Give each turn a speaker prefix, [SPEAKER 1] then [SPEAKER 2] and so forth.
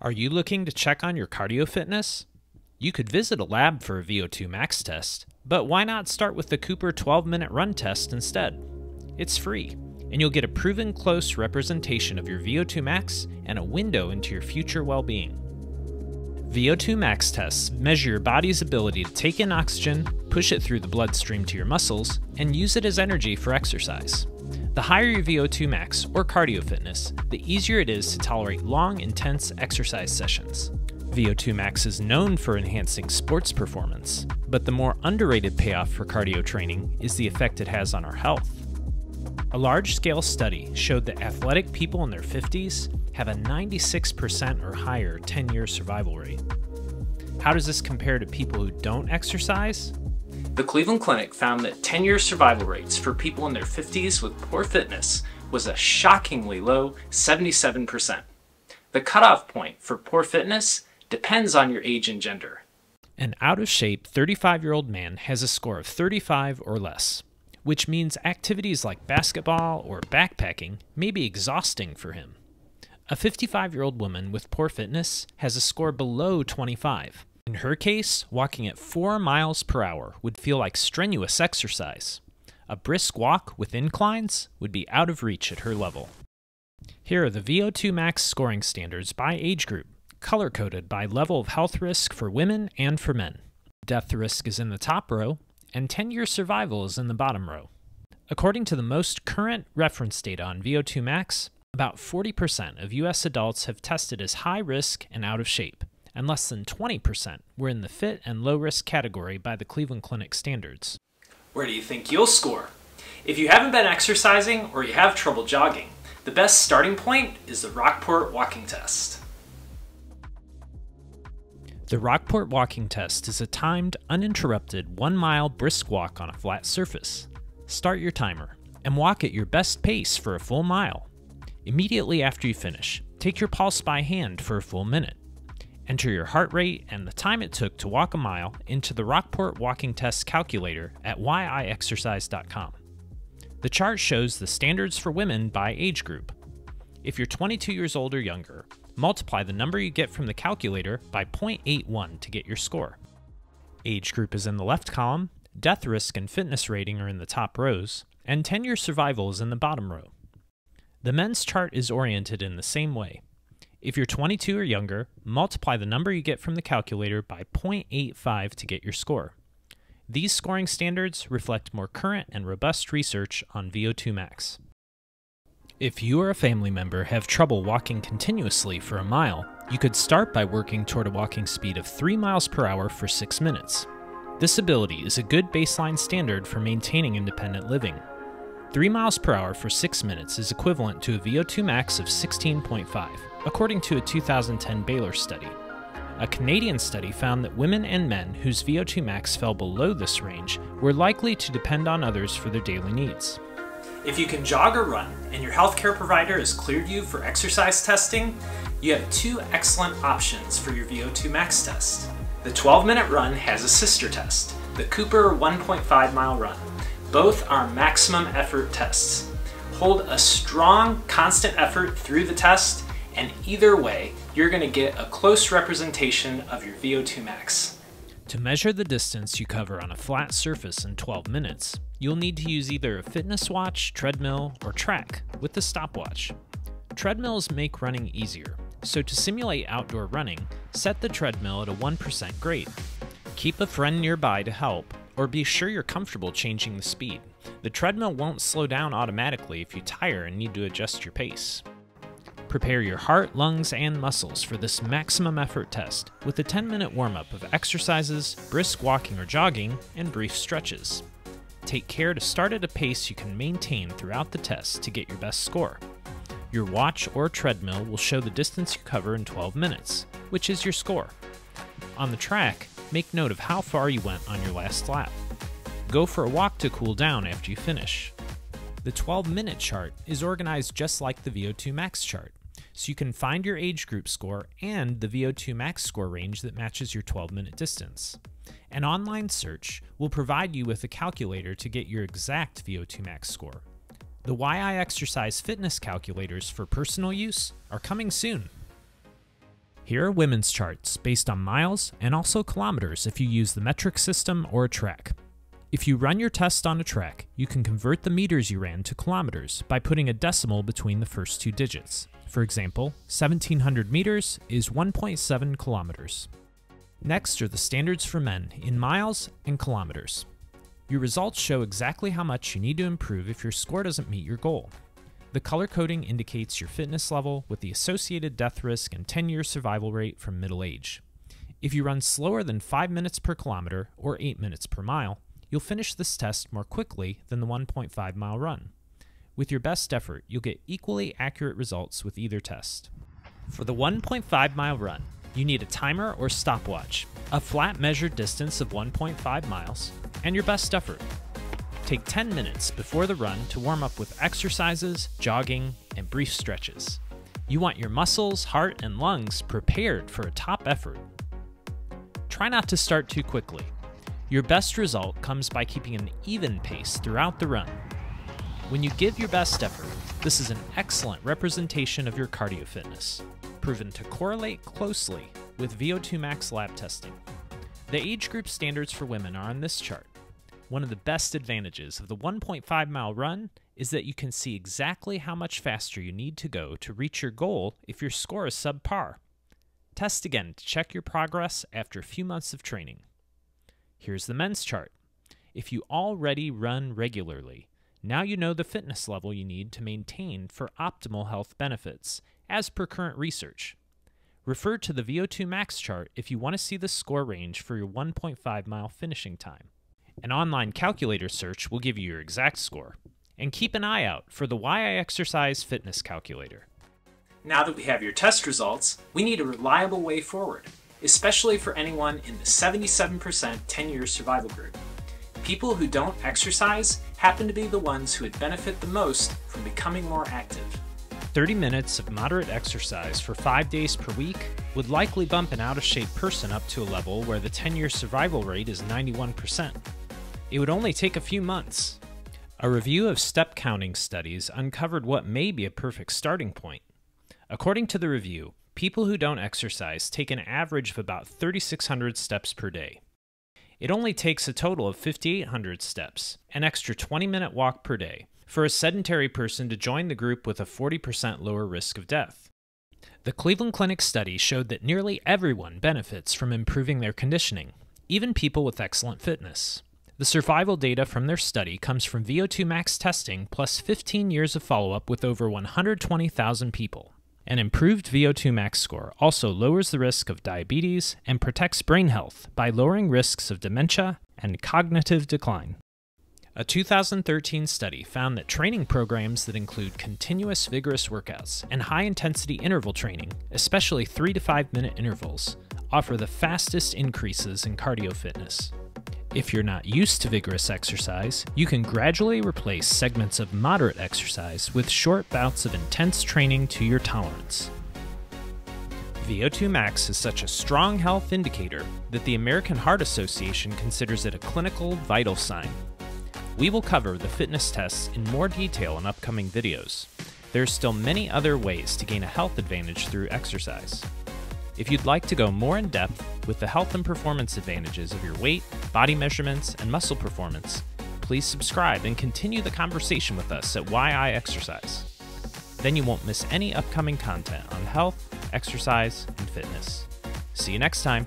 [SPEAKER 1] Are you looking to check on your cardio fitness? You could visit a lab for a VO2 max test, but why not start with the Cooper 12 minute run test instead? It's free, and you'll get a proven close representation of your VO2 max and a window into your future well being. VO2 max tests measure your body's ability to take in oxygen, push it through the bloodstream to your muscles, and use it as energy for exercise. The higher your VO2 max or cardio fitness, the easier it is to tolerate long, intense exercise sessions. VO2 max is known for enhancing sports performance, but the more underrated payoff for cardio training is the effect it has on our health. A large scale study showed that athletic people in their 50s have a 96% or higher 10 year survival rate. How does this compare to people who don't exercise?
[SPEAKER 2] The Cleveland Clinic found that 10 year survival rates for people in their 50s with poor fitness was a shockingly low 77%. The cutoff point for poor fitness depends on your age and gender.
[SPEAKER 1] An out of shape 35 year old man has a score of 35 or less, which means activities like basketball or backpacking may be exhausting for him. A 55 year old woman with poor fitness has a score below 25. In her case, walking at 4 miles per hour would feel like strenuous exercise. A brisk walk with inclines would be out of reach at her level. Here are the VO2 max scoring standards by age group, color coded by level of health risk for women and for men. Death risk is in the top row, and 10 year survival is in the bottom row. According to the most current reference data on VO2 max, about 40% of US adults have tested as high risk and out of shape, and less than 20% were in the fit and low risk category by the Cleveland Clinic standards.
[SPEAKER 2] Where do you think you'll score? If you haven't been exercising or you have trouble jogging, the best starting point is the Rockport Walking Test.
[SPEAKER 1] The Rockport Walking Test is a timed, uninterrupted one mile brisk walk on a flat surface. Start your timer and walk at your best pace for a full mile. Immediately after you finish, take your pulse by hand for a full minute. Enter your heart rate and the time it took to walk a mile into the Rockport Walking Test calculator at whyiexercise.com. The chart shows the standards for women by age group. If you're 22 years old or younger, multiply the number you get from the calculator by 0.81 to get your score. Age group is in the left column, death risk and fitness rating are in the top rows, and 10 year survival is in the bottom row. The men's chart is oriented in the same way. If you're 22 or younger, multiply the number you get from the calculator by 0.85 to get your score. These scoring standards reflect more current and robust research on VO2 max. If you or a family member have trouble walking continuously for a mile, you could start by working toward a walking speed of 3 miles per hour for 6 minutes. This ability is a good baseline standard for maintaining independent living. 3 miles per hour for 6 minutes is equivalent to a VO2 max of 16.5, according to a 2010 Baylor study. A Canadian study found that women and men whose VO2 max fell below this range were likely to depend on others for their daily needs.
[SPEAKER 2] If you can jog or run and your healthcare provider has cleared you for exercise testing, you have two excellent options for your VO2 max test. The 12 minute run has a sister test, the Cooper 1.5 mile run. Both are maximum effort tests. Hold a strong, constant effort through the test, and either way, you're going to get a close representation of your VO2 max.
[SPEAKER 1] To measure the distance you cover on a flat surface in 12 minutes, you'll need to use either a fitness watch, treadmill, or track with the stopwatch. Treadmills make running easier, so to simulate outdoor running, set the treadmill at a 1% grade. Keep a friend nearby to help, or be sure you're comfortable changing the speed. The treadmill won't slow down automatically if you tire and need to adjust your pace. Prepare your heart, lungs, and muscles for this maximum effort test with a 10 minute warm up of exercises, brisk walking or jogging, and brief stretches. Take care to start at a pace you can maintain throughout the test to get your best score. Your watch or treadmill will show the distance you cover in 12 minutes, which is your score. On the track, make note of how far you went on your last lap. Go for a walk to cool down after you finish. The 12 minute chart is organized just like the VO2 max chart, so you can find your age group score and the VO2 max score range that matches your 12 minute distance. An online search will provide you with a calculator to get your exact VO2 max score. The Why I Exercise fitness calculators for personal use are coming soon. Here are women's charts based on miles and also kilometers if you use the metric system or a track. If you run your test on a track, you can convert the meters you ran to kilometers by putting a decimal between the first two digits. For example, 1700 meters is 1.7 kilometers. Next are the standards for men in miles and kilometers. Your results show exactly how much you need to improve if your score doesn't meet your goal. The color coding indicates your fitness level with the associated death risk and 10 year survival rate from middle age. If you run slower than 5 minutes per kilometer or 8 minutes per mile, you'll finish this test more quickly than the 1.5 mile run. With your best effort, you'll get equally accurate results with either test. For the 1.5 mile run, you need a timer or stopwatch, a flat measured distance of 1.5 miles, and your best effort. Take 10 minutes before the run to warm up with exercises, jogging, and brief stretches. You want your muscles, heart, and lungs prepared for a top effort. Try not to start too quickly. Your best result comes by keeping an even pace throughout the run. When you give your best effort, this is an excellent representation of your cardio fitness, proven to correlate closely with VO2 max lab testing. The age group standards for women are on this chart. One of the best advantages of the 1.5 mile run is that you can see exactly how much faster you need to go to reach your goal if your score is subpar. Test again to check your progress after a few months of training. Here's the men's chart. If you already run regularly, now you know the fitness level you need to maintain for optimal health benefits, as per current research. Refer to the VO2 max chart if you want to see the score range for your 1.5 mile finishing time. An online calculator search will give you your exact score. And keep an eye out for the Why I Exercise Fitness Calculator.
[SPEAKER 2] Now that we have your test results, we need a reliable way forward, especially for anyone in the 77% 10 year survival group. People who don't exercise happen to be the ones who would benefit the most from becoming more active.
[SPEAKER 1] 30 minutes of moderate exercise for 5 days per week would likely bump an out of shape person up to a level where the 10 year survival rate is 91%. It would only take a few months. A review of step counting studies uncovered what may be a perfect starting point. According to the review, people who don't exercise take an average of about 3,600 steps per day. It only takes a total of 5,800 steps, an extra 20 minute walk per day, for a sedentary person to join the group with a 40% lower risk of death. The Cleveland Clinic study showed that nearly everyone benefits from improving their conditioning, even people with excellent fitness. The survival data from their study comes from VO2 max testing plus 15 years of follow up with over 120,000 people. An improved VO2 max score also lowers the risk of diabetes and protects brain health by lowering risks of dementia and cognitive decline. A 2013 study found that training programs that include continuous vigorous workouts and high intensity interval training, especially 3 to 5 minute intervals, offer the fastest increases in cardio fitness. If you're not used to vigorous exercise, you can gradually replace segments of moderate exercise with short bouts of intense training to your tolerance. VO2 max is such a strong health indicator that the American Heart Association considers it a clinical vital sign. We will cover the fitness tests in more detail in upcoming videos. There are still many other ways to gain a health advantage through exercise. If you'd like to go more in depth with the health and performance advantages of your weight, body measurements, and muscle performance, please subscribe and continue the conversation with us at Why I Exercise. Then you won't miss any upcoming content on health, exercise, and fitness. See you next time.